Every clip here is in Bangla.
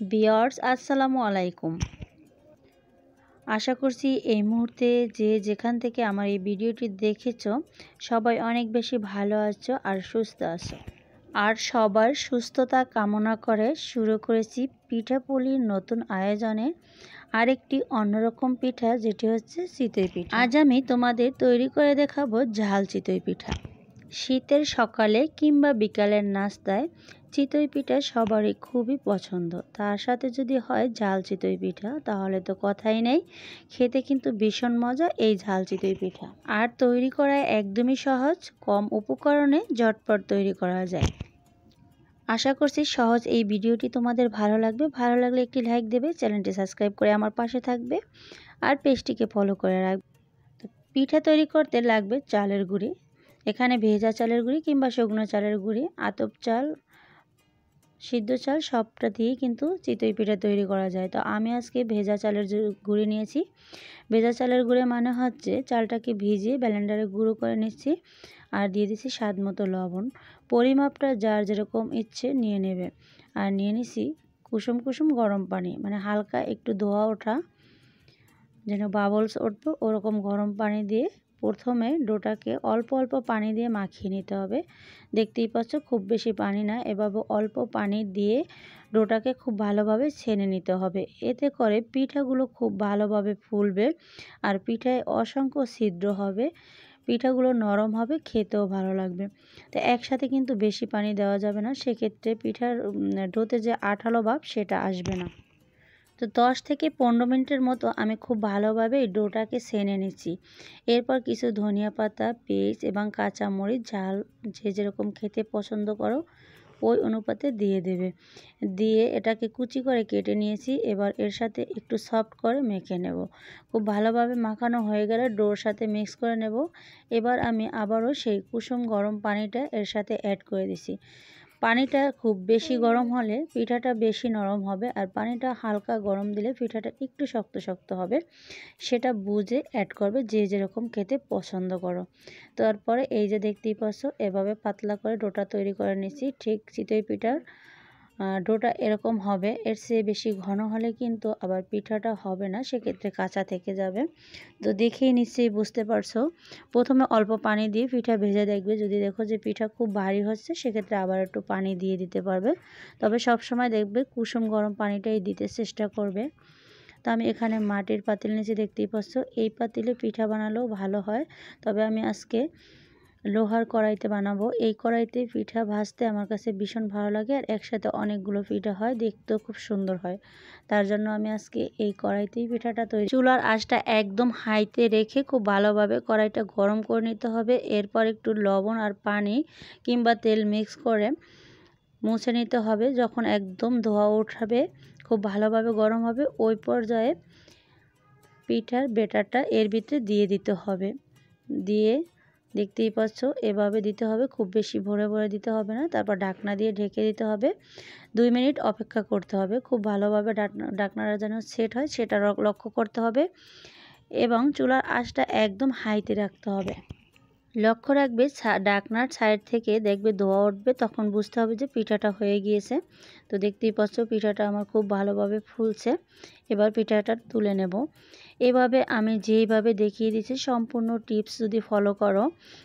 বিয়ার্স, আসসালামু আলাইকুম। আশা করছি এই মুহূর্তে যে যেখান থেকে আমার এই ভিডিওটি দেখেছ, সবাই অনেক বেশি ভালো আছো আর সুস্থ আছো। আর সবার সুস্থতা কামনা করে শুরু করেছি পিঠাপুলির নতুন আয়োজনে আরেকটি অন্যরকম পিঠা, যেটি হচ্ছে চিতই পিঠা। আজ আমি তোমাদের তৈরি করে দেখাবো ঝাল চিতই পিঠা। শীতের সকালে কিংবা বিকালের নাস্তায় চিতই পিঠা সবারই খুবই পছন্দ। তার সাথে যদি হয় ঝাল চিতই পিঠা তাহলে তো কথাই নেই। খেতে কিন্তু ভীষণ মজা এই ঝাল চিতই পিঠা আর তৈরি করা একদমই সহজ, কম উপকরণে ঝটপট তৈরি করা যায়। আশা করছি সহজ এই ভিডিওটি তোমাদের ভালো লাগবে। ভালো লাগলে একটি লাইক দেবে, চ্যানেলটি সাবস্ক্রাইব করে আমার পাশে থাকবে আর পেজটিকে ফলো করে রাখবে তো পিঠা তৈরি করতে লাগবে চালের গুঁড়ি। এখানে ভেজা চালের গুঁড়ি কিংবা শুকনো চালের গুঁড়ি, আতপ চাল সিদ্ধ চাল সবটা দিয়েই কিন্তু চিতই পিঠা তৈরি করা যায়। তো আমি আজকে ভেজা চালের গুঁড়ি নিয়েছি। ভেজা চালের গুঁড়ে মানে হচ্ছে চালটাকে ভিজিয়ে ব্যালেন্ডারে গুঁড়ো করে নিচ্ছি আর দিয়ে দিচ্ছি স্বাদ মতো লবণ। পরিমাপটা যার যেরকম ইচ্ছে নিয়ে নেবে। আর নিয়ে নিছি কুসুম কুসুম গরম পানি মানে হালকা একটু ধোয়া ওঠা, যেন বাবলস উঠবে ওরকম গরম পানি দিয়ে প্রথমে ডোটাকে অল্প অল্প পানি দিয়ে মাখিয়ে নিতে হবে। দেখতেই পাচ্ছ খুব বেশি পানি না, এভাবে অল্প পানি দিয়ে ডোটাকে খুব ভালোভাবে ছেনে নিতে হবে। এতে করে পিঠাগুলো খুব ভালোভাবে ফুলবে আর পিঠায় অসংখ্য ছিদ্র হবে, পিঠাগুলো নরম হবে, খেতেও ভালো লাগবে। তো একসাথে কিন্তু বেশি পানি দেওয়া যাবে না, সেক্ষেত্রে পিঠার ডোতে যে আঠালো ভাব সেটা আসবে না। তো দশ থেকে পনেরো মিনিটের মতো আমি খুব ভালোভাবে এই ডোটাকে সেনে নিচ্ছি। এরপর কিছু ধনিয়া পাতা পেঁয়াজ এবং কাঁচামরিচ, ঝাল যে যেরকম খেতে পছন্দ করো, ওই অনুপাতে দিয়ে দেবে। দিয়ে এটাকে কুচি করে কেটে নিয়েছি, এবার এর সাথে একটু সফট করে মেখে নেব। খুব ভালোভাবে মাখানো হয়ে গেলে ডোর সাথে মিক্স করে নেব। এবার আমি আবারও সেই কুসুম গরম পানিটা এর সাথে অ্যাড করে দিছি। পানিটা খুব বেশি গরম হলে পিঠাটা বেশি নরম হবে আর পানিটা হালকা গরম দিলে পিঠাটা একটু শক্ত শক্ত হবে। সেটা বুঝে অ্যাড করবে, যে যেরকম খেতে পছন্দ করো। তারপরে এই যে দেখতেই পাচ্ছ, এভাবে পাতলা করে ডোটা তৈরি করে নিচ্ছি। ঠিক চিতই পিঠার ডোটা এরকম হবে। এর চেয়ে বেশি ঘন হলে কিন্তু আবার পিঠাটা হবে না, সেক্ষেত্রে কাঁচা থেকে যাবে। তো দেখেই নিশ্চয়ই বুঝতে পারছ। প্রথমে অল্প পানি দিয়ে পিঠা ভেজে দেখবে। যদি দেখো যে পিঠা খুব ভারী হচ্ছে, সেক্ষেত্রে আবার একটু পানি দিয়ে দিতে পারবে। তবে সব সময় দেখবে কুসুম গরম পানিটাই দিতে চেষ্টা করবে। তো আমি এখানে মাটির পাতিল নিচে দেখতেই পাচ্ছ। এই পাতিলে পিঠা বানালেও ভালো হয়। তবে আমি আজকে লোহার কড়াইতে বানাবো। এই কড়াইতে পিঠা ভাজতে আমার কাছে ভীষণ ভালো লাগে আর একসাথে অনেকগুলো পিঠা হয়, দেখতেও খুব সুন্দর হয়। তার জন্য আমি আজকে এই কড়াইতেই পিঠাটা তৈরি চুলার আঁচটা একদম হাইতে রেখে খুব ভালোভাবে কড়াইটা গরম করে নিতে হবে। এরপর একটু লবণ আর পানি কিংবা তেল মিক্স করে মুছে নিতে হবে যখন একদম ধোয়া উঠাবে, খুব ভালোভাবে গরম হবে। ওই পর্যায়ে পিঠার বেটারটা এর ভিতরে দিয়ে দিতে হবে। দিয়ে দেখতেই পাচ্ছ, এভাবে দিতে হবে, খুব বেশি ভরে ভরে দিতে হবে না, তারপর ডাকনা দিয়ে ঢেকে দিতে হবে। দুই মিনিট অপেক্ষা করতে হবে, খুব ভালোভাবে ডাকনাটা যেন সেট হয়, সেটা লক্ষ্য করতে হবে এবং চুলার আঁচটা একদম হাইতে রাখতে হবে। লক্ষ্য রাখবে ডাকনার সাইড থেকে দেখবে ধোয়া উঠবে, তখন বুঝতে হবে যে পিঠাটা হয়ে গিয়েছে। তো দেখতেই পাচ্ছ, পিঠাটা আমার খুব ভালোভাবে ফুলছে, এবার পিঠাটা তুলে নেব। এভাবে আমি যেইভাবে দেখিয়ে দিচ্ছি সম্পূর্ণ টিপস যদি ফলো করো,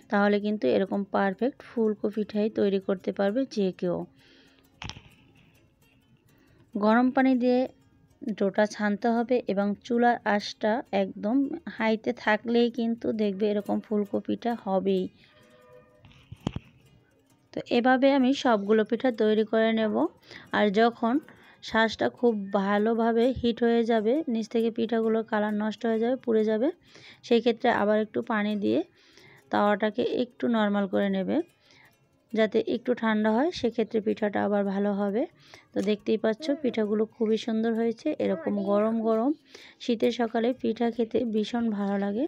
তাহলে কিন্তু এরকম পারফেক্ট ফুলকো পিঠাই তৈরি করতে পারবে যে কেউ। গরম পানি দিয়ে ডোটা ছানতে হবে এবং চুলার আঁচটা একদম হাইতে থাকলেই কিন্তু দেখবে এরকম ফুলকপিটা হবেই। তো এভাবে আমি সবগুলো পিঠা তৈরি করে নেব। আর যখন শ্বাসটা খুব ভালোভাবে হিট হয়ে যাবে। নিচ থেকে পিঠাগুলোর কালার নষ্ট হয়ে যাবে, পুড়ে যাবে। সেই ক্ষেত্রে আবার একটু পানি দিয়ে তাওয়াটাকে একটু নর্মাল করে নেবে। যাতে একটু ঠান্ডা হয়, সেক্ষেত্রে পিঠাটা আবার ভালো হবে। তো দেখতেই পাচ্ছ, পিঠাগুলো খুবই সুন্দর হয়েছে। এরকম গরম গরম শীতের সকালে পিঠা খেতে ভীষণ ভালো লাগে।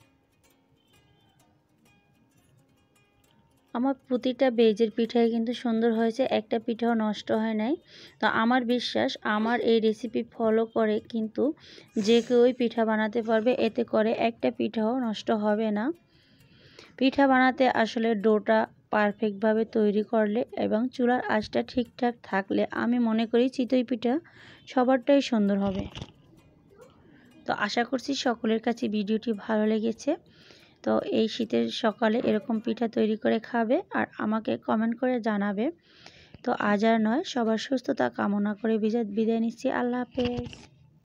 আমার প্রতিটা বেজের পিঠাই কিন্তু সুন্দর হয়েছে, একটা পিঠাও নষ্ট হয় নাই। তো আমার বিশ্বাস, আমার এই রেসিপি ফলো করে কিন্তু যে কেউই পিঠা বানাতে পারবে, এতে করে একটা পিঠাও নষ্ট হবে না। পিঠা বানাতে আসলে ডোটা পারফেক্টভাবে তৈরি করলে এবং চুলার আঁচটা ঠিকঠাক থাকলে, আমি মনে করি চিতই পিঠা সবারটাই সুন্দর হবে। তো আশা করছি সকলের কাছে ভিডিওটি ভালো লেগেছে। তো এই শীতের সকালে এরকম পিঠা তৈরি করে খাবে আর আমাকে কমেন্ট করে জানাবে। তো আজ আর নয়, সবার সুস্থতা কামনা করে বিদায় নিচ্ছি। আল্লাহ হাফেজ।